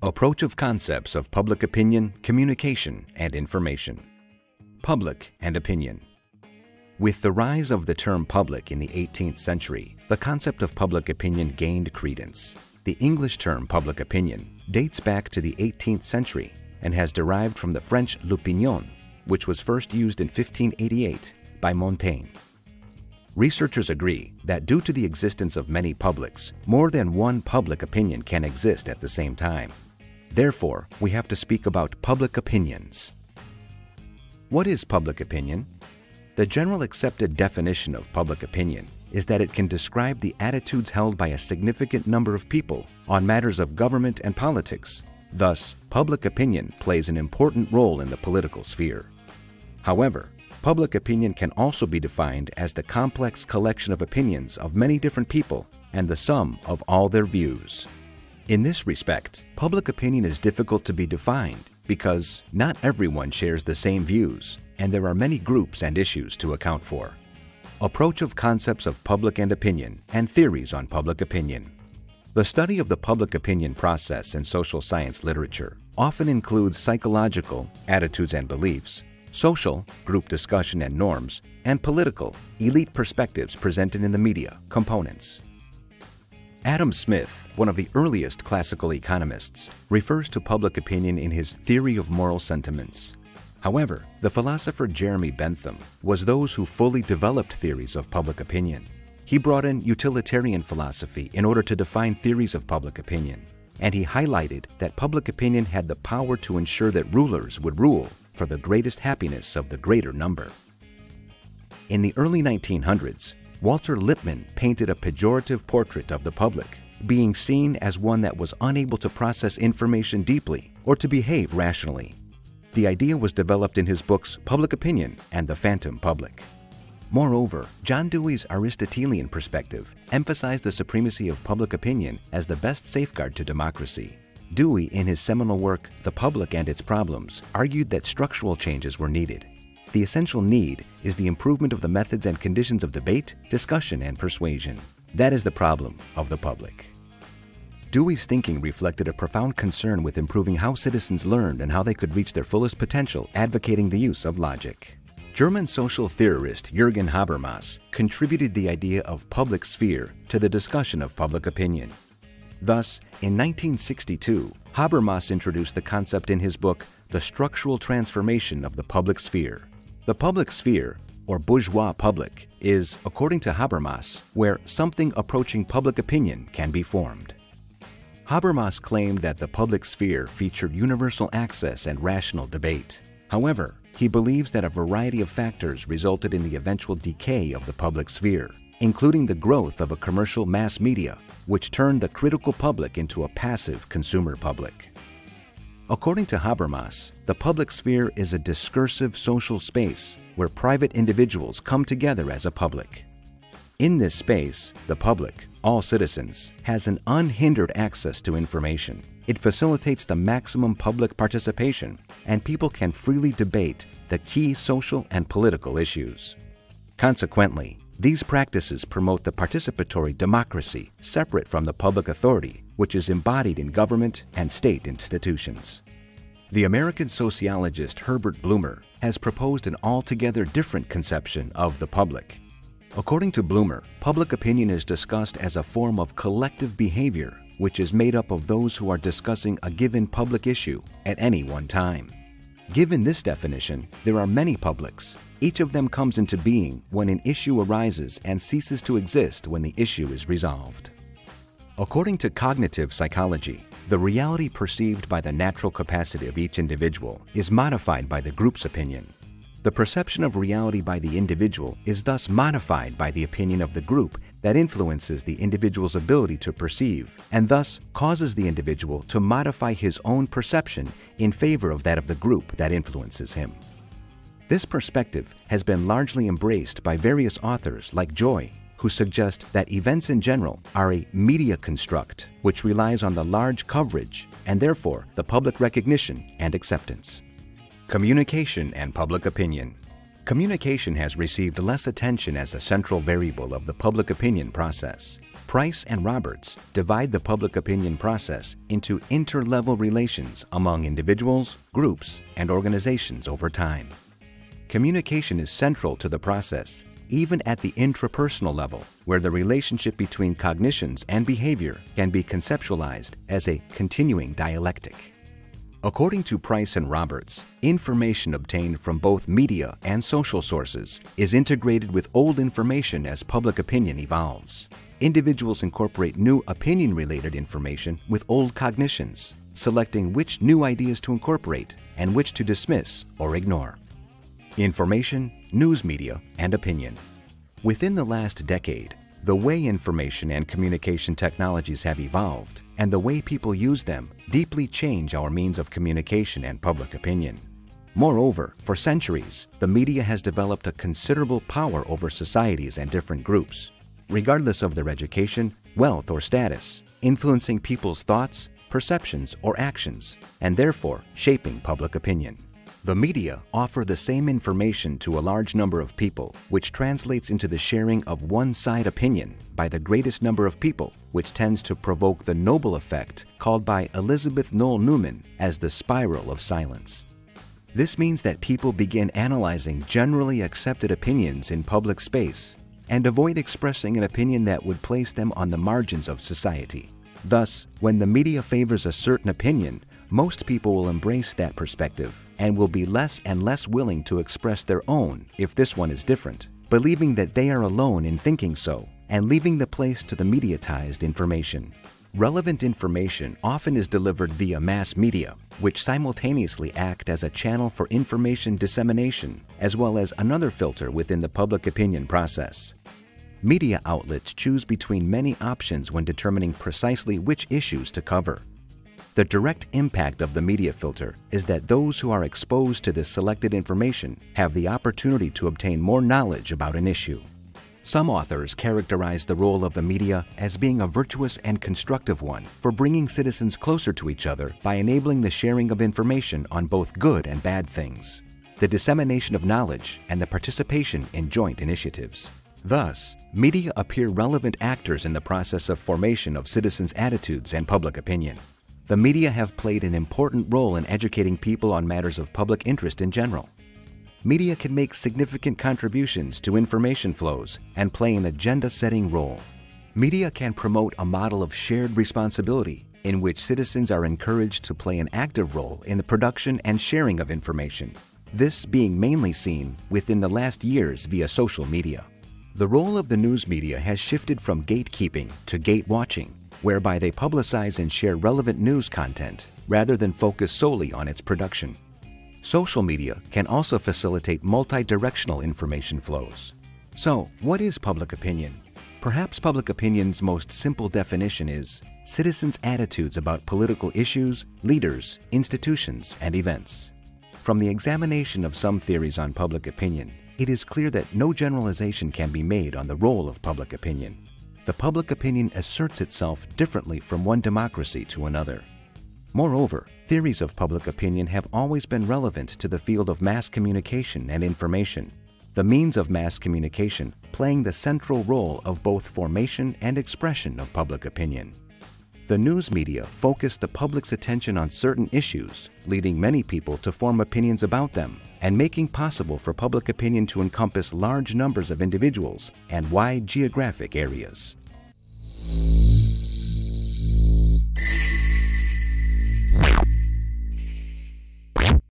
Approach of concepts of public opinion, communication, and information. Public and opinion. With the rise of the term public in the 18th century, the concept of public opinion gained credence. The English term public opinion dates back to the 18th century and has derived from the French l'opinion, which was first used in 1588 by Montaigne. Researchers agree that due to the existence of many publics, more than one public opinion can exist at the same time. Therefore, we have to speak about public opinions. What is public opinion? The general accepted definition of public opinion is that it can describe the attitudes held by a significant number of people on matters of government and politics. Thus, public opinion plays an important role in the political sphere. However, public opinion can also be defined as the complex collection of opinions of many different people and the sum of all their views. In this respect, public opinion is difficult to be defined because not everyone shares the same views and there are many groups and issues to account for. Approach of concepts of public and opinion and theories on public opinion. The study of the public opinion process in social science literature often includes psychological, attitudes and beliefs, social, group discussion and norms, and political, elite perspectives presented in the media, components. Adam Smith, one of the earliest classical economists, refers to public opinion in his Theory of Moral Sentiments. However, the philosopher Jeremy Bentham was those who fully developed theories of public opinion. He brought in utilitarian philosophy in order to define theories of public opinion, and he highlighted that public opinion had the power to ensure that rulers would rule for the greatest happiness of the greater number. In the early 1900s, Walter Lippmann painted a pejorative portrait of the public, being seen as one that was unable to process information deeply or to behave rationally. The idea was developed in his books Public Opinion and The Phantom Public. Moreover, John Dewey's Aristotelian perspective emphasized the supremacy of public opinion as the best safeguard to democracy. Dewey, in his seminal work The Public and Its Problems, argued that structural changes were needed the essential need is the improvement of the methods and conditions of debate, discussion, and persuasion. That is the problem of the public. Dewey's thinking reflected a profound concern with improving how citizens learned and how they could reach their fullest potential, advocating the use of logic. German social theorist Jürgen Habermas contributed the idea of public sphere to the discussion of public opinion. Thus, in 1962, Habermas introduced the concept in his book, The Structural Transformation of the Public Sphere. The public sphere, or bourgeois public, is, according to Habermas, where something approaching public opinion can be formed. Habermas claimed that the public sphere featured universal access and rational debate. However, he believes that a variety of factors resulted in the eventual decay of the public sphere, including the growth of a commercial mass media, which turned the critical public into a passive consumer public. According to Habermas, the public sphere is a discursive social space where private individuals come together as a public. In this space, the public, all citizens, has an unhindered access to information. It facilitates the maximum public participation, and people can freely debate the key social and political issues. Consequently, these practices promote the participatory democracy separate from the public authority which is embodied in government and state institutions. The American sociologist Herbert Blumer has proposed an altogether different conception of the public. According to Blumer, public opinion is discussed as a form of collective behavior which is made up of those who are discussing a given public issue at any one time. Given this definition, there are many publics. Each of them comes into being when an issue arises and ceases to exist when the issue is resolved. According to cognitive psychology, the reality perceived by the natural capacity of each individual is modified by the group's opinion. The perception of reality by the individual is thus modified by the opinion of the group that influences the individual's ability to perceive and thus causes the individual to modify his own perception in favor of that of the group that influences him. This perspective has been largely embraced by various authors like Joye, who suggest that events in general are a media construct which relies on the large coverage and therefore the public recognition and acceptance. Communication and public opinion. Communication has received less attention as a central variable of the public opinion process. Price and Roberts divide the public opinion process into interlevel relations among individuals, groups, and organizations over time. Communication is central to the process, even at the intrapersonal level, where the relationship between cognitions and behavior can be conceptualized as a continuing dialectic. According to Price and Roberts, information obtained from both media and social sources is integrated with old information as public opinion evolves. Individuals incorporate new opinion-related information with old cognitions, selecting which new ideas to incorporate and which to dismiss or ignore. Information, news media, and opinion. Within the last decade, the way information and communication technologies have evolved and the way people use them deeply change our means of communication and public opinion. Moreover, for centuries, the media has developed a considerable power over societies and different groups, regardless of their education, wealth, or status, influencing people's thoughts, perceptions, or actions, and therefore shaping public opinion. The media offer the same information to a large number of people, which translates into the sharing of one-side opinion by the greatest number of people, which tends to provoke the noble effect called by Elisabeth Noelle-Neumann as the spiral of silence. This means that people begin analyzing generally accepted opinions in public space and avoid expressing an opinion that would place them on the margins of society. Thus, when the media favors a certain opinion, most people will embrace that perspective and will be less and less willing to express their own if this one is different, believing that they are alone in thinking so and leaving the place to the mediatized information. Relevant information often is delivered via mass media, which simultaneously act as a channel for information dissemination as well as another filter within the public opinion process. Media outlets choose between many options when determining precisely which issues to cover. The direct impact of the media filter is that those who are exposed to this selected information have the opportunity to obtain more knowledge about an issue. Some authors characterize the role of the media as being a virtuous and constructive one for bringing citizens closer to each other by enabling the sharing of information on both good and bad things, the dissemination of knowledge, and the participation in joint initiatives. Thus, media appear relevant actors in the process of formation of citizens' attitudes and public opinion the media have played an important role in educating people on matters of public interest in general. Media can make significant contributions to information flows and play an agenda-setting role. Media can promote a model of shared responsibility in which citizens are encouraged to play an active role in the production and sharing of information, this being mainly seen within the last years via social media. The role of the news media has shifted from gatekeeping to gate watching whereby they publicize and share relevant news content rather than focus solely on its production. Social media can also facilitate multi-directional information flows. So, what is public opinion? Perhaps public opinion's most simple definition is citizens' attitudes about political issues, leaders, institutions, and events. From the examination of some theories on public opinion, it is clear that no generalization can be made on the role of public opinion the public opinion asserts itself differently from one democracy to another. Moreover, theories of public opinion have always been relevant to the field of mass communication and information, the means of mass communication playing the central role of both formation and expression of public opinion. The news media focus the public's attention on certain issues, leading many people to form opinions about them and making possible for public opinion to encompass large numbers of individuals and wide geographic areas.